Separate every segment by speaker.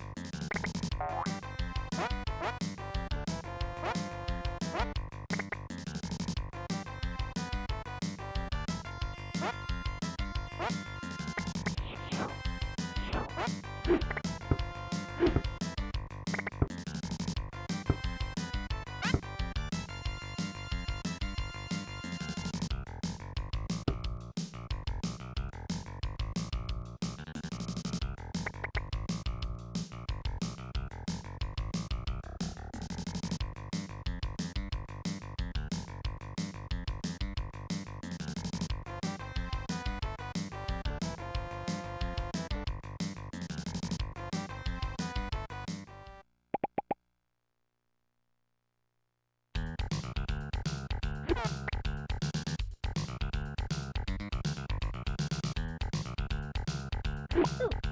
Speaker 1: you Oh.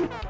Speaker 1: Yeah.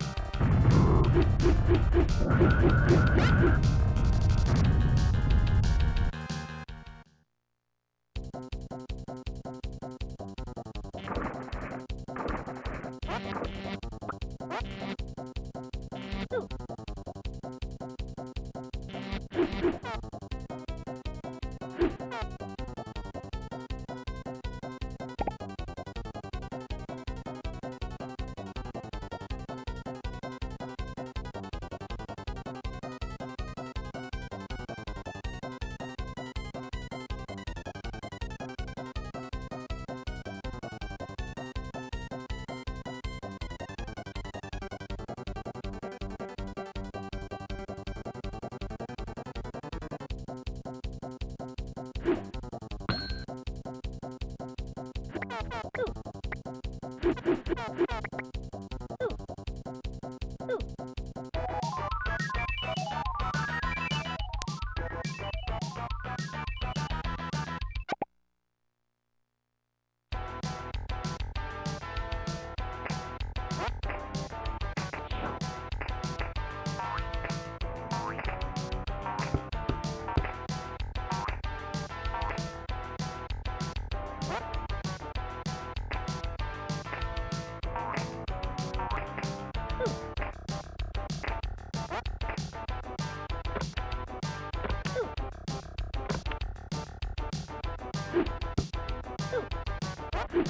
Speaker 1: you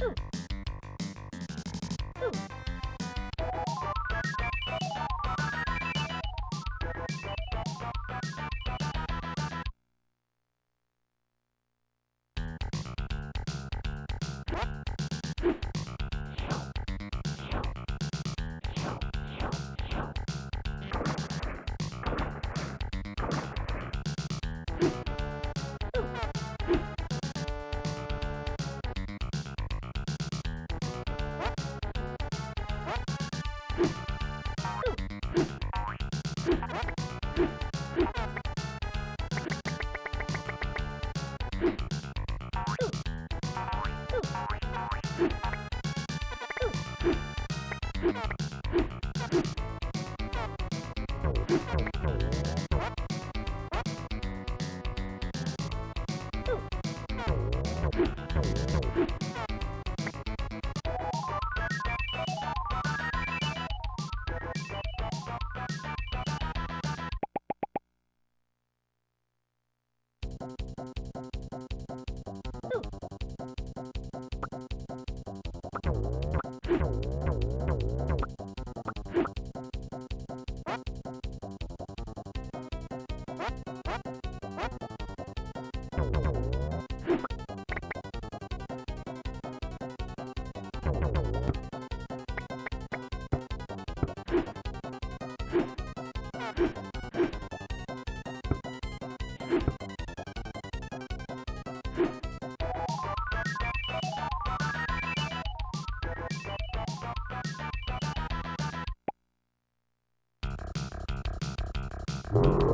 Speaker 1: Ooh.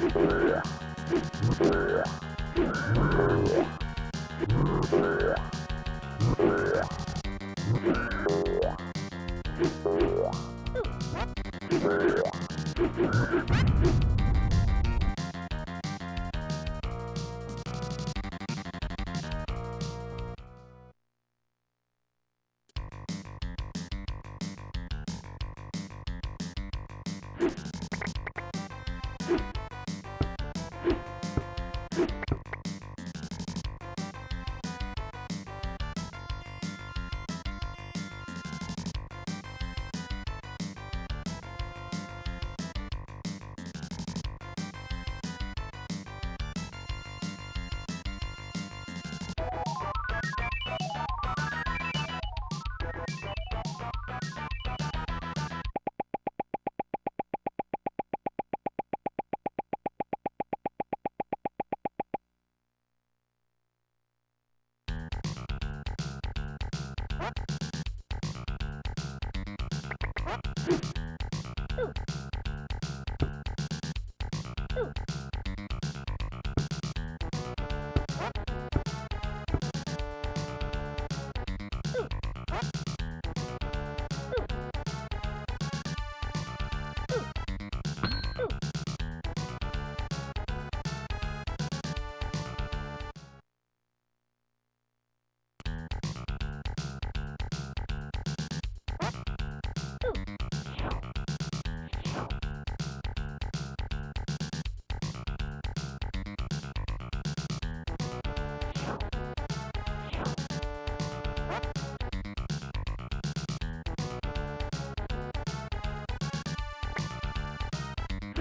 Speaker 2: you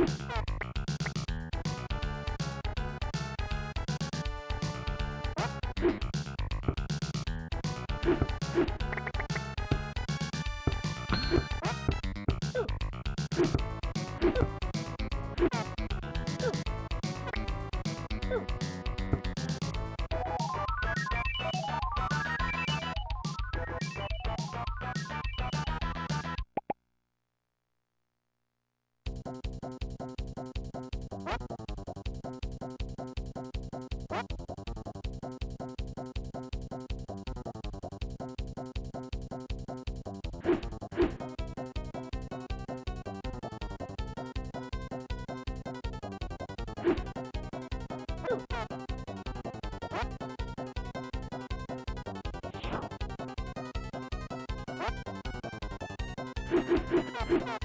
Speaker 2: Thank you.
Speaker 1: Ha ha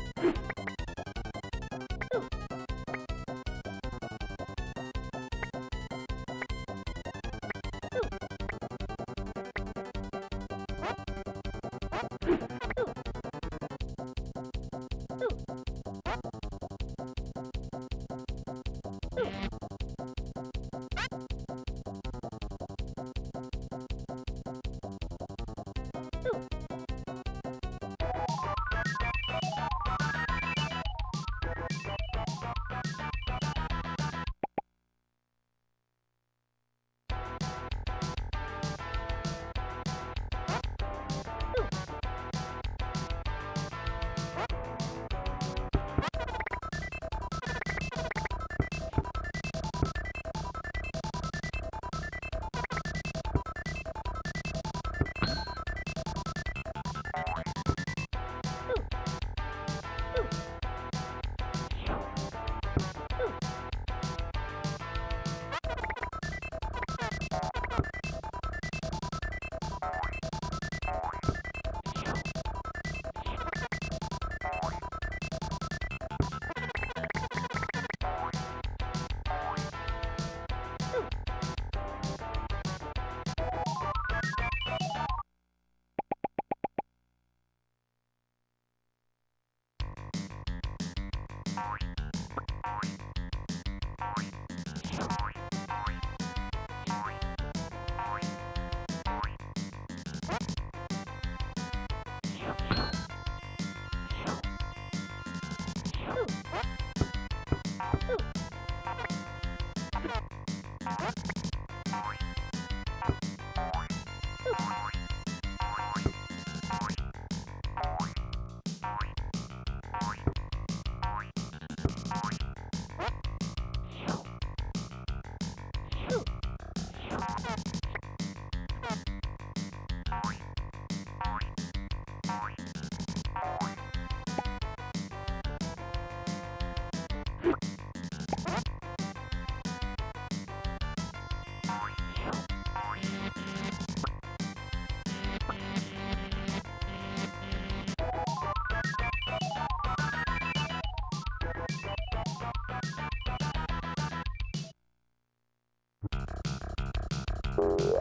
Speaker 1: Yeah.